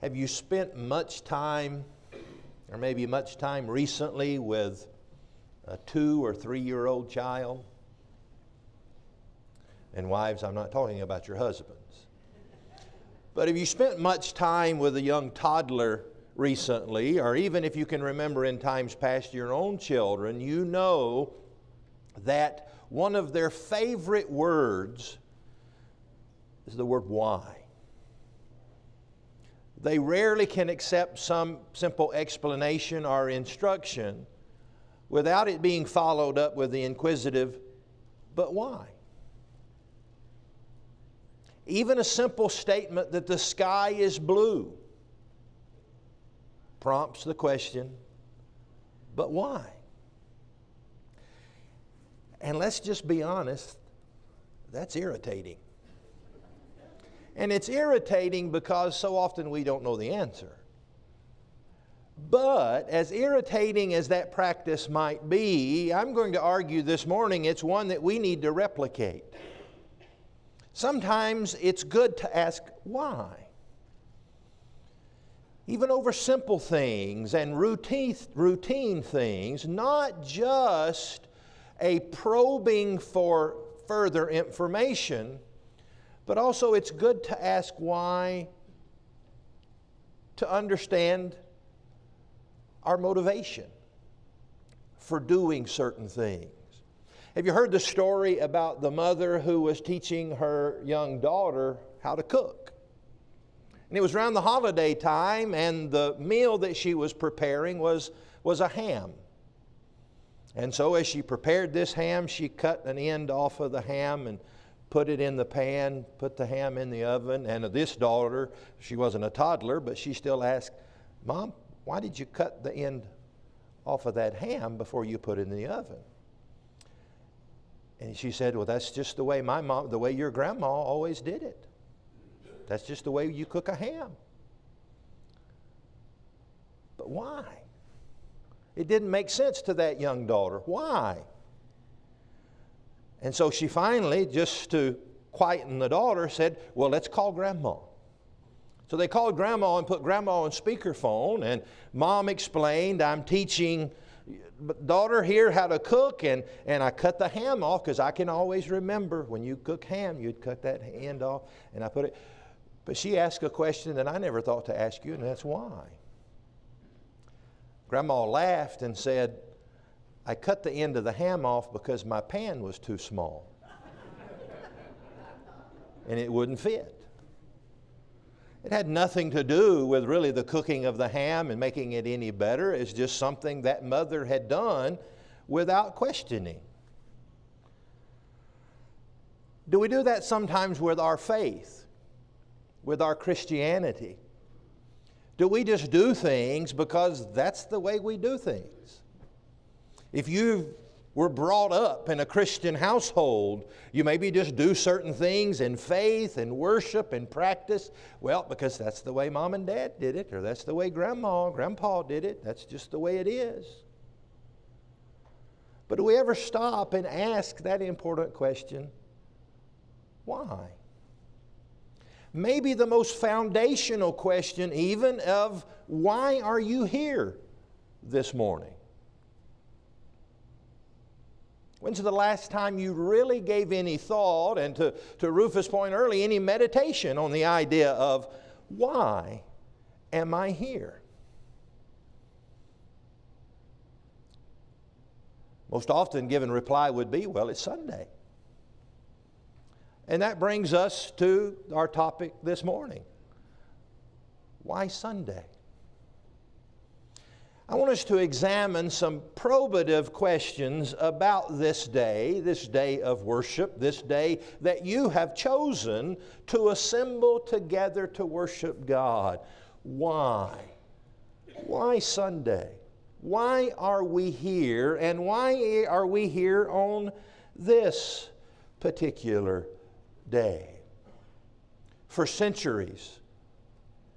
Have you spent much time, or maybe much time recently, with a two or three year old child? And wives, I'm not talking about your husbands. But have you spent much time with a young toddler recently, or even if you can remember in times past your own children, you know that one of their favorite words is the word why. They rarely can accept some simple explanation or instruction without it being followed up with the inquisitive, but why? Even a simple statement that the sky is blue prompts the question, but why? And let's just be honest, that's irritating. And it's irritating because so often we don't know the answer. But as irritating as that practice might be, I'm going to argue this morning it's one that we need to replicate. Sometimes it's good to ask why. Even over simple things and routine, routine things, not just a probing for further information, but also it's good to ask why to understand our motivation for doing certain things. Have you heard the story about the mother who was teaching her young daughter how to cook? And it was around the holiday time, and the meal that she was preparing was, was a ham. And so, as she prepared this ham, she cut an end off of the ham and put it in the pan, put the ham in the oven. And this daughter, she wasn't a toddler, but she still asked, Mom, why did you cut the end off of that ham before you put it in the oven? And she said, Well, that's just the way my mom, the way your grandma always did it. That's just the way you cook a ham. But why? It didn't make sense to that young daughter. Why? And so she finally, just to quieten the daughter, said, Well, let's call grandma. So they called grandma and put grandma on speakerphone, and mom explained, I'm teaching daughter here how to cook, and, and I cut the ham off because I can always remember when you cook ham, you'd cut that end off, and I put it. But she asked a question that I never thought to ask you, and that's why. Grandma laughed and said, I cut the end of the ham off because my pan was too small. and it wouldn't fit. It had nothing to do with really the cooking of the ham and making it any better. It's just something that mother had done without questioning. Do we do that sometimes with our faith, with our Christianity? Do we just do things because that's the way we do things? If you were brought up in a Christian household, you maybe just do certain things in faith and worship and practice. Well, because that's the way mom and dad did it, or that's the way grandma, grandpa did it. That's just the way it is. But do we ever stop and ask that important question? Why? Maybe the most foundational question, even, of why are you here this morning? When's the last time you really gave any thought, and to, to Rufus' point early, any meditation on the idea of why am I here? Most often given reply would be, well, it's Sunday. And that brings us to our topic this morning. Why Sunday? I want us to examine some probative questions about this day, this day of worship, this day that you have chosen to assemble together to worship God. Why? Why Sunday? Why are we here? And why are we here on this particular day? For centuries,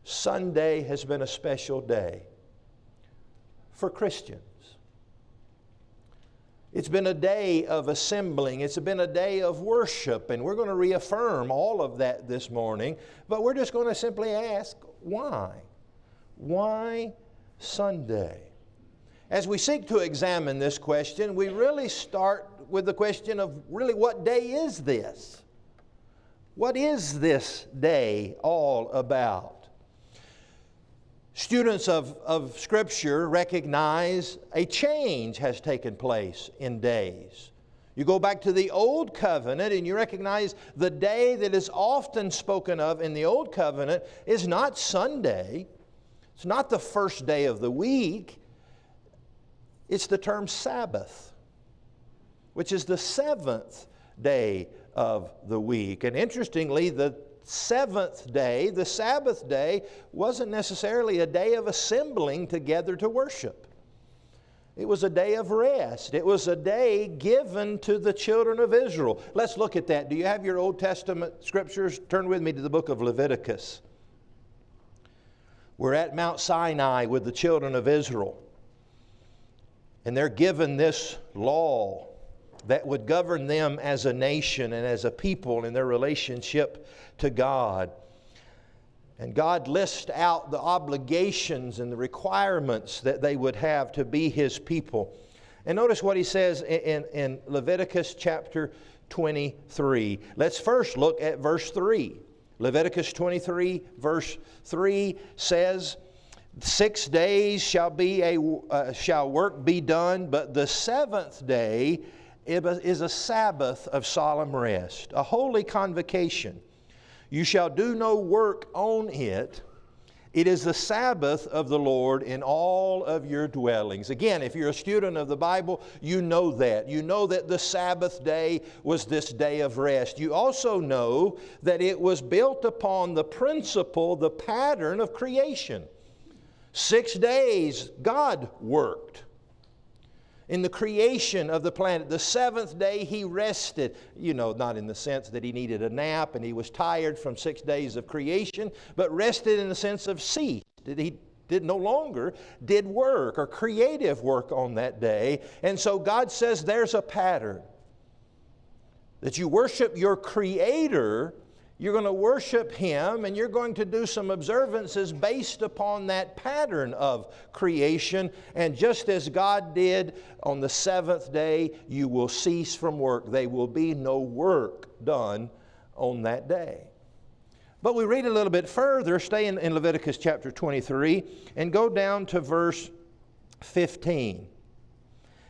Sunday has been a special day for Christians. It's been a day of assembling. It's been a day of worship, and we're going to reaffirm all of that this morning. But we're just going to simply ask why? Why Sunday? As we seek to examine this question, we really start with the question of really what day is this? What is this day all about? Students of, of Scripture recognize a change has taken place in days. You go back to the Old Covenant and you recognize the day that is often spoken of in the Old Covenant is not Sunday, it's not the first day of the week, it's the term Sabbath, which is the seventh day of the week. And interestingly, the seventh day, the Sabbath day, wasn't necessarily a day of assembling together to worship. It was a day of rest. It was a day given to the children of Israel. Let's look at that. Do you have your Old Testament scriptures? Turn with me to the book of Leviticus. We're at Mount Sinai with the children of Israel. And they're given this law that would govern them as a nation and as a people in their relationship to God. And God lists out the obligations and the requirements that they would have to be His people. And notice what He says in, in Leviticus chapter 23. Let's first look at verse 3. Leviticus 23, verse 3 says, Six days shall, be a, uh, shall work be done, but the seventh day is a Sabbath of solemn rest, a holy convocation. You shall do no work on it. It is the Sabbath of the Lord in all of your dwellings. Again, if you're a student of the Bible, you know that. You know that the Sabbath day was this day of rest. You also know that it was built upon the principle, the pattern of creation. Six days God worked in the creation of the planet. The seventh day he rested. You know, not in the sense that he needed a nap and he was tired from six days of creation, but rested in the sense of ceased. He did no longer did work or creative work on that day. And so God says there's a pattern that you worship your creator you're going to worship Him and you're going to do some observances based upon that pattern of creation. And just as God did on the seventh day, you will cease from work. There will be no work done on that day. But we read a little bit further, stay in, in Leviticus chapter 23, and go down to verse 15.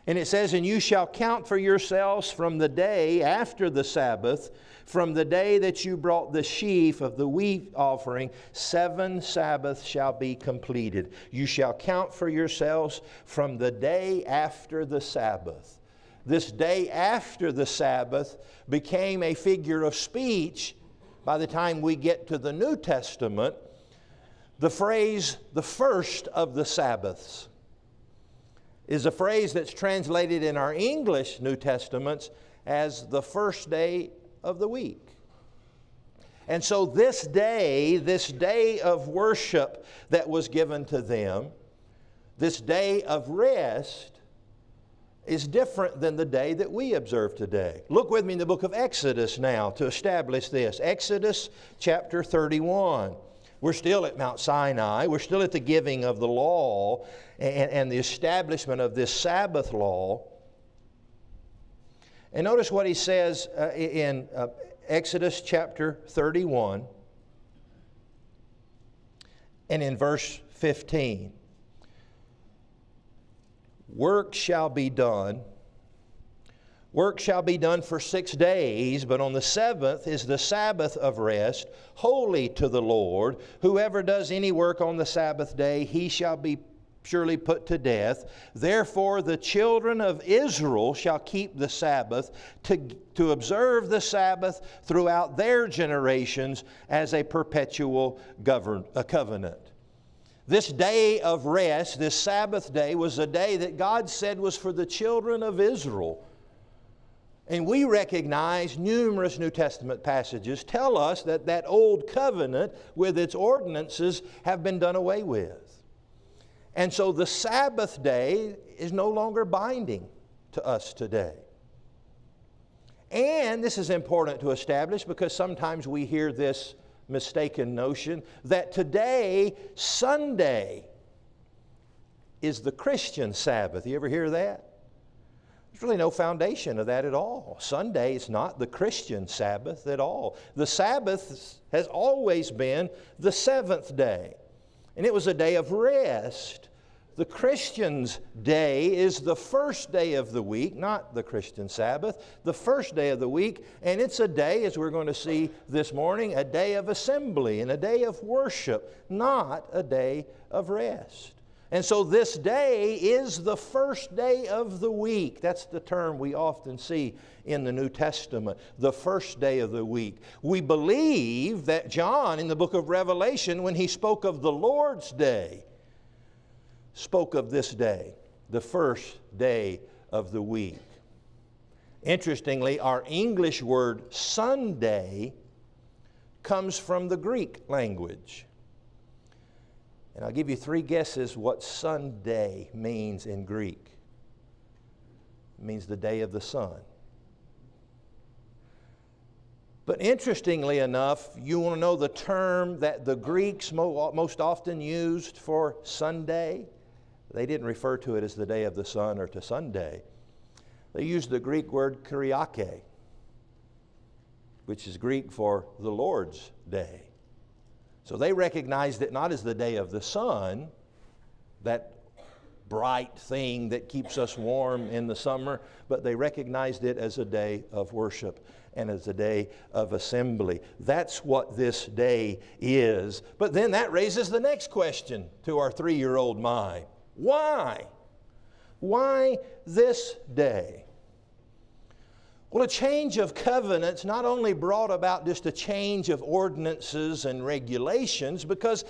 And it says, And you shall count for yourselves from the day after the Sabbath from the day that you brought the sheaf of the wheat offering, seven Sabbaths shall be completed. You shall count for yourselves from the day after the Sabbath. This day after the Sabbath became a figure of speech by the time we get to the New Testament. The phrase, the first of the Sabbaths, is a phrase that's translated in our English New Testaments as the first day of the week. And so, this day, this day of worship that was given to them, this day of rest, is different than the day that we observe today. Look with me in the book of Exodus now to establish this. Exodus chapter 31. We're still at Mount Sinai. We're still at the giving of the law and, and the establishment of this Sabbath law. And notice what he says uh, in uh, Exodus chapter 31 and in verse 15. Work shall be done. Work shall be done for six days, but on the seventh is the Sabbath of rest, holy to the Lord. Whoever does any work on the Sabbath day, he shall be surely put to death. Therefore, the children of Israel shall keep the Sabbath to, to observe the Sabbath throughout their generations as a perpetual govern, a covenant. This day of rest, this Sabbath day, was a day that God said was for the children of Israel. And we recognize numerous New Testament passages tell us that that old covenant with its ordinances have been done away with. And so the Sabbath day is no longer binding to us today. And this is important to establish because sometimes we hear this mistaken notion that today, Sunday, is the Christian Sabbath. You ever hear that? There's really no foundation of that at all. Sunday is not the Christian Sabbath at all. The Sabbath has always been the seventh day, and it was a day of rest. The Christian's day is the first day of the week, not the Christian Sabbath, the first day of the week, and it's a day, as we're going to see this morning, a day of assembly and a day of worship, not a day of rest. And so this day is the first day of the week. That's the term we often see in the New Testament, the first day of the week. We believe that John, in the book of Revelation, when he spoke of the Lord's day, spoke of this day, the first day of the week. Interestingly, our English word Sunday comes from the Greek language. And I'll give you three guesses what Sunday means in Greek. It means the day of the sun. But interestingly enough, you want to know the term that the Greeks most often used for Sunday? They didn't refer to it as the day of the sun or to Sunday. They used the Greek word kuriake, which is Greek for the Lord's day. So they recognized it not as the day of the sun, that bright thing that keeps us warm in the summer, but they recognized it as a day of worship and as a day of assembly. That's what this day is. But then that raises the next question to our three year old mind why? Why this day? Well, a change of covenants not only brought about just a change of ordinances and regulations, because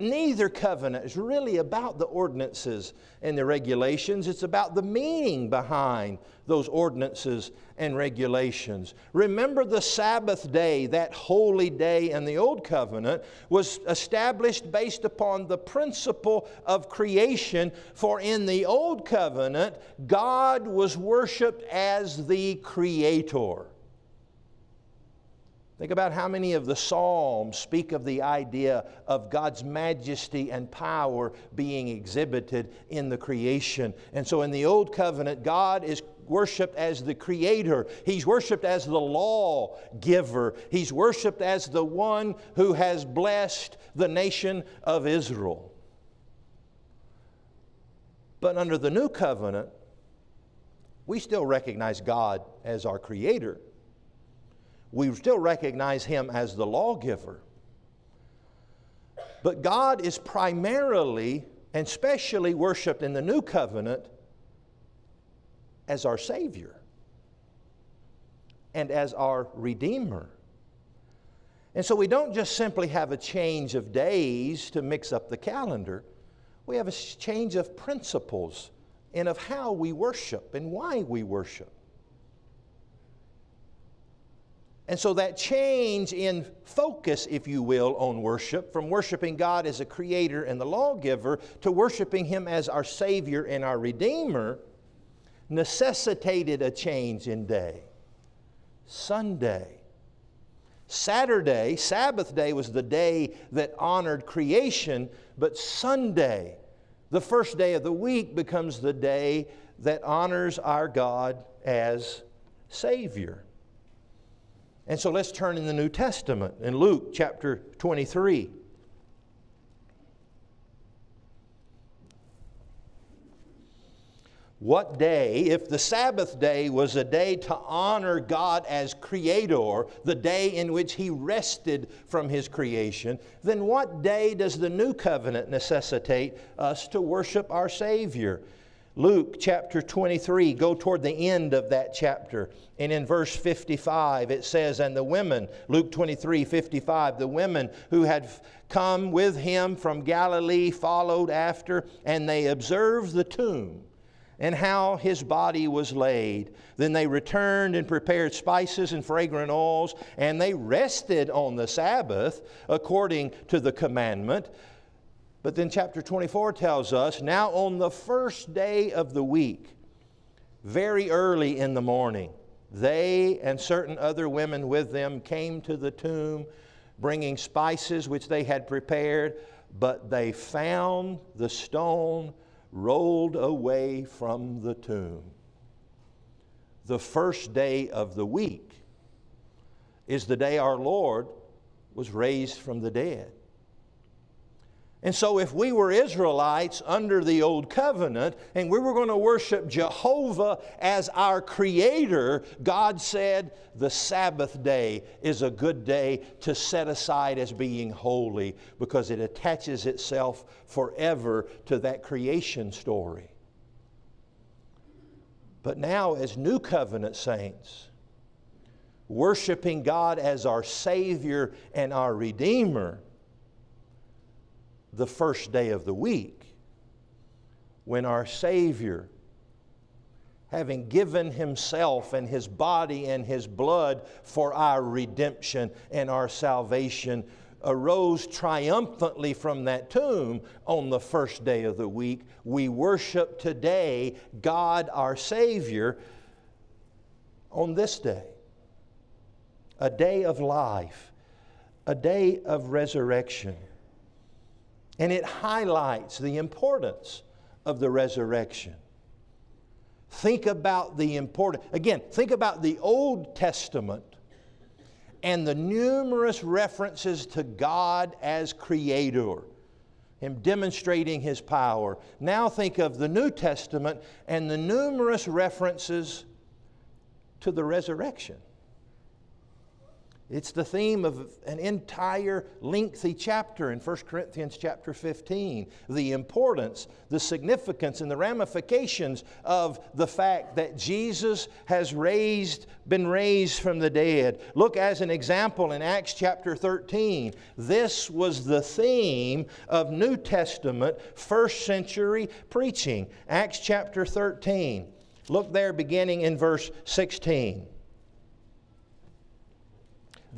neither covenant is really about the ordinances and the regulations. It's about the meaning behind those ordinances and regulations. Remember the Sabbath day, that holy day in the Old Covenant, was established based upon the principle of creation. For in the Old Covenant, God was worshiped as the Creator. Think about how many of the Psalms speak of the idea of God's majesty and power being exhibited in the creation. And so in the Old Covenant, God is worshiped as the creator. He's worshiped as the law giver. He's worshiped as the one who has blessed the nation of Israel. But under the new covenant, we still recognize God as our creator we still recognize him as the lawgiver. But God is primarily and specially worshiped in the new covenant as our Savior and as our Redeemer. And so we don't just simply have a change of days to mix up the calendar, we have a change of principles and of how we worship and why we worship. And so that change in focus, if you will, on worship, from worshiping God as a creator and the lawgiver to worshiping Him as our Savior and our Redeemer, necessitated a change in day. Sunday. Saturday, Sabbath day, was the day that honored creation, but Sunday, the first day of the week, becomes the day that honors our God as Savior. And so let's turn in the New Testament in Luke chapter 23. What day, if the Sabbath day was a day to honor God as Creator, the day in which He rested from His creation, then what day does the New Covenant necessitate us to worship our Savior? Luke chapter 23, go toward the end of that chapter. And in verse 55, it says, And the women, Luke 23, 55, the women who had come with him from Galilee followed after, and they observed the tomb and how his body was laid. Then they returned and prepared spices and fragrant oils, and they rested on the Sabbath according to the commandment. But then chapter 24 tells us now on the first day of the week, very early in the morning, they and certain other women with them came to the tomb bringing spices which they had prepared, but they found the stone rolled away from the tomb. The first day of the week is the day our Lord was raised from the dead. And so, if we were Israelites under the old covenant and we were going to worship Jehovah as our creator, God said the Sabbath day is a good day to set aside as being holy because it attaches itself forever to that creation story. But now, as new covenant saints, worshiping God as our Savior and our Redeemer, the first day of the week when our Savior, having given Himself and His body and His blood for our redemption and our salvation, arose triumphantly from that tomb on the first day of the week. We worship today God our Savior on this day, a day of life, a day of resurrection. And it highlights the importance of the resurrection. Think about the important, again, think about the Old Testament and the numerous references to God as creator, Him demonstrating His power. Now think of the New Testament and the numerous references to the resurrection. It's the theme of an entire lengthy chapter in 1 Corinthians chapter 15. The importance, the significance, and the ramifications of the fact that Jesus has raised, been raised from the dead. Look as an example in Acts chapter 13. This was the theme of New Testament first century preaching. Acts chapter 13. Look there beginning in verse 16.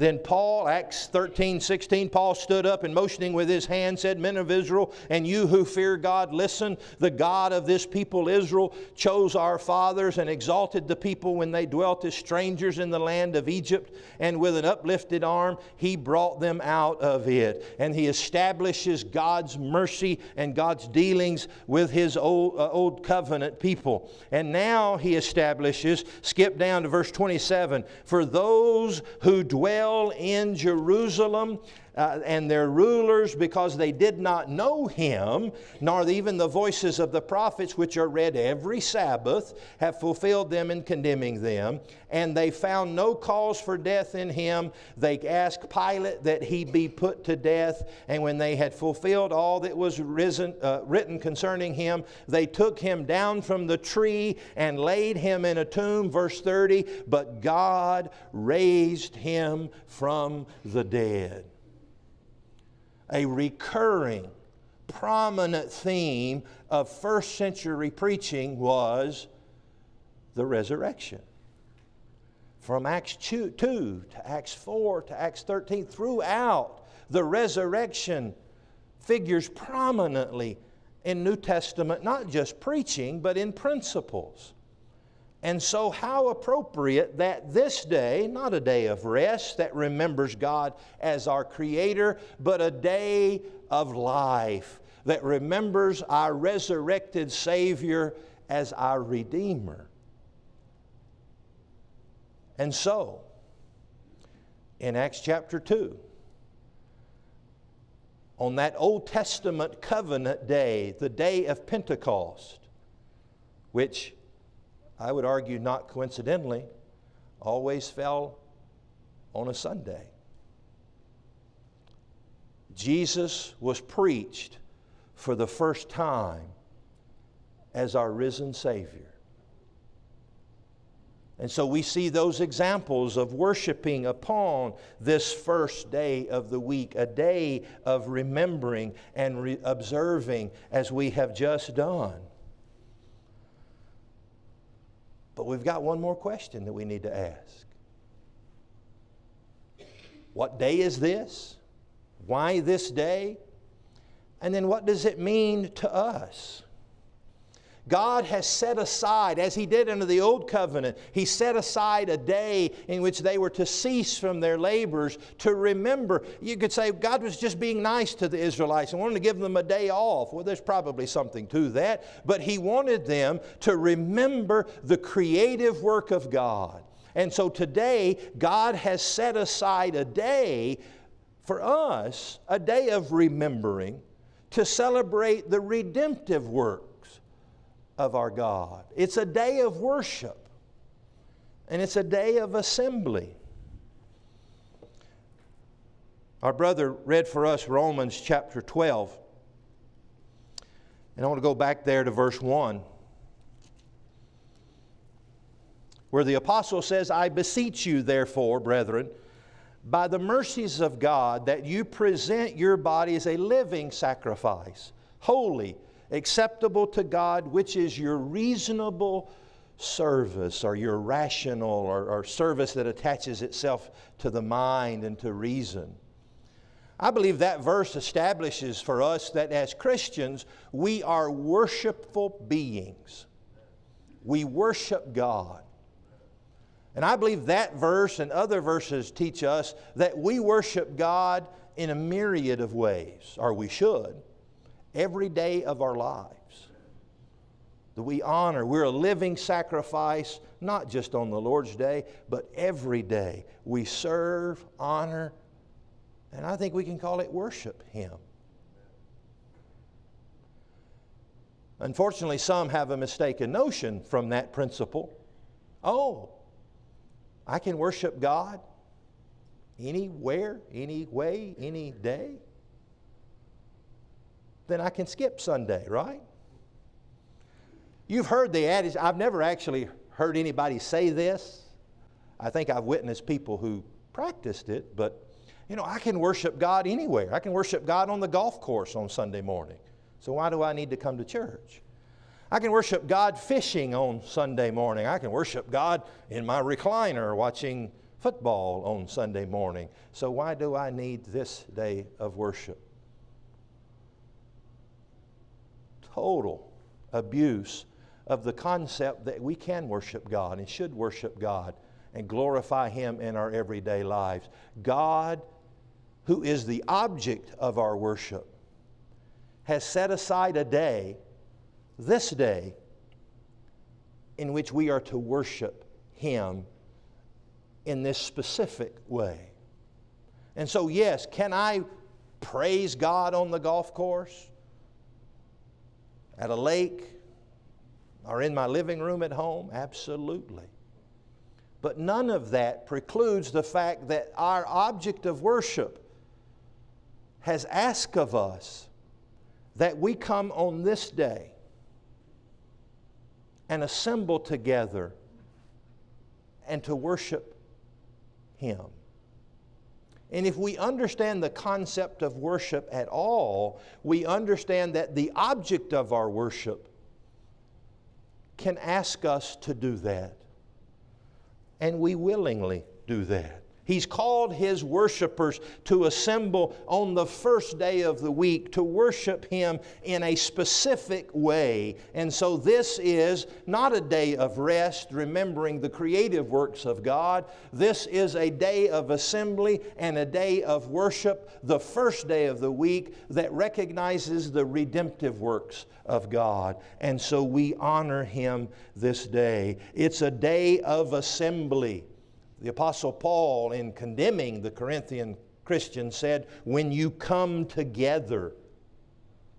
Then Paul, Acts 13, 16, Paul stood up and motioning with his hand said, Men of Israel, and you who fear God, listen. The God of this people, Israel, chose our fathers and exalted the people when they dwelt as strangers in the land of Egypt. And with an uplifted arm, he brought them out of it. And he establishes God's mercy and God's dealings with his old, uh, old covenant people. And now he establishes, skip down to verse 27, for those who dwell in Jerusalem uh, and their rulers because they did not know him, nor even the voices of the prophets which are read every Sabbath, have fulfilled them in condemning them. And they found no cause for death in him. They asked Pilate that he be put to death. And when they had fulfilled all that was risen, uh, written concerning him, they took him down from the tree and laid him in a tomb. Verse 30 But God raised him from the dead a recurring, prominent theme of first century preaching was the resurrection. From Acts 2 to Acts 4 to Acts 13, throughout, the resurrection figures prominently in New Testament, not just preaching, but in principles. And so, how appropriate that this day, not a day of rest that remembers God as our Creator, but a day of life that remembers our resurrected Savior as our Redeemer. And so, in Acts chapter 2, on that Old Testament covenant day, the day of Pentecost, which I would argue not coincidentally, always fell on a Sunday. Jesus was preached for the first time as our risen Savior. And so we see those examples of worshiping upon this first day of the week, a day of remembering and re- observing as we have just done. But we've got one more question that we need to ask. What day is this? Why this day? And then what does it mean to us? God has set aside, as He did under the Old Covenant, He set aside a day in which they were to cease from their labors to remember. You could say God was just being nice to the Israelites and wanted to give them a day off. Well, there's probably something to that, but He wanted them to remember the creative work of God. And so today, God has set aside a day for us, a day of remembering to celebrate the redemptive work of our God. It's a day of worship, and it's a day of assembly. Our brother read for us Romans chapter 12. And I want to go back there to verse 1, where the apostle says, I beseech you, therefore, brethren, by the mercies of God, that you present your body as a living sacrifice, holy acceptable to God, which is your reasonable service or your rational or, or, service that attaches itself to the mind and to reason. I believe that verse establishes for us that as Christians, we are worshipful beings. We worship God. And I believe that verse and other verses teach us that we worship God in a myriad of ways, or we should every day of our lives. That we honor, we're a living sacrifice, not just on the Lord's day, but every day. We serve, honor, and I think we can call it worship Him. Unfortunately, some have a mistaken notion from that principle. Oh, I can worship God anywhere, any way, any day then I can skip Sunday, right? You've heard the adage, I've never actually heard anybody say this. I think I've witnessed people who practiced it, but you know, I can worship God anywhere. I can worship God on the golf course on Sunday morning. So why do I need to come to church? I can worship God fishing on Sunday morning. I can worship God in my recliner watching football on Sunday morning. So why do I need this day of worship? Total abuse of the concept that we can worship God and should worship God and glorify Him in our everyday lives. God, who is the object of our worship, has set aside a day, this day, in which we are to worship Him in this specific way. And so, yes, can I praise God on the golf course? At a lake or in my living room at home? Absolutely. But none of that precludes the fact that our object of worship has asked of us that we come on this day and assemble together and to worship Him. And if we understand the concept of worship at all, we understand that the object of our worship can ask us to do that. And we willingly do that. He's called his worshipers to assemble on the first day of the week to worship him in a specific way. And so this is not a day of rest, remembering the creative works of God. This is a day of assembly and a day of worship, the first day of the week that recognizes the redemptive works of God. And so we honor him this day. It's a day of assembly. The Apostle Paul, in condemning the Corinthian Christians, said, When you come together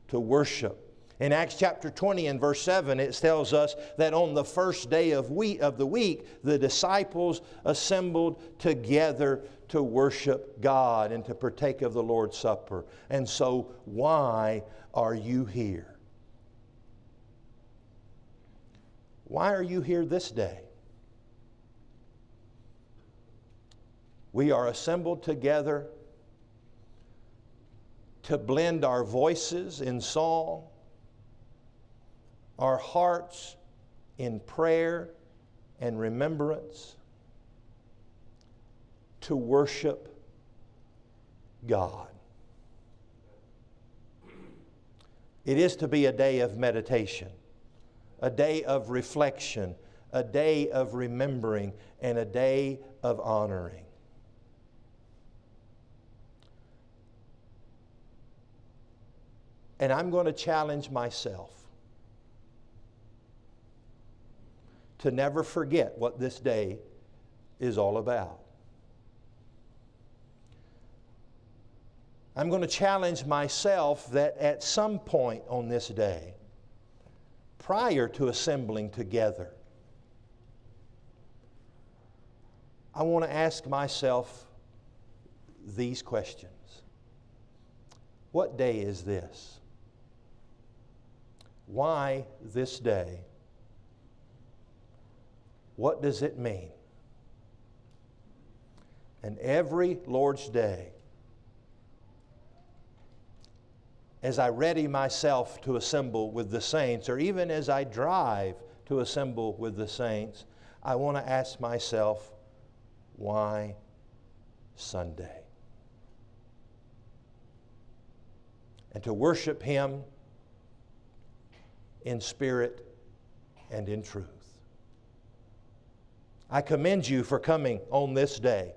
to worship. In Acts chapter 20 and verse 7, it tells us that on the first day of, week, of the week, the disciples assembled together to worship God and to partake of the Lord's Supper. And so, why are you here? Why are you here this day? We are assembled together to blend our voices in song, our hearts in prayer and remembrance, to worship God. It is to be a day of meditation, a day of reflection, a day of remembering, and a day of honoring. And I'm going to challenge myself to never forget what this day is all about. I'm going to challenge myself that at some point on this day, prior to assembling together, I want to ask myself these questions What day is this? Why this day? What does it mean? And every Lord's Day, as I ready myself to assemble with the saints, or even as I drive to assemble with the saints, I want to ask myself, why Sunday? And to worship Him in spirit and in truth. I commend you for coming on this day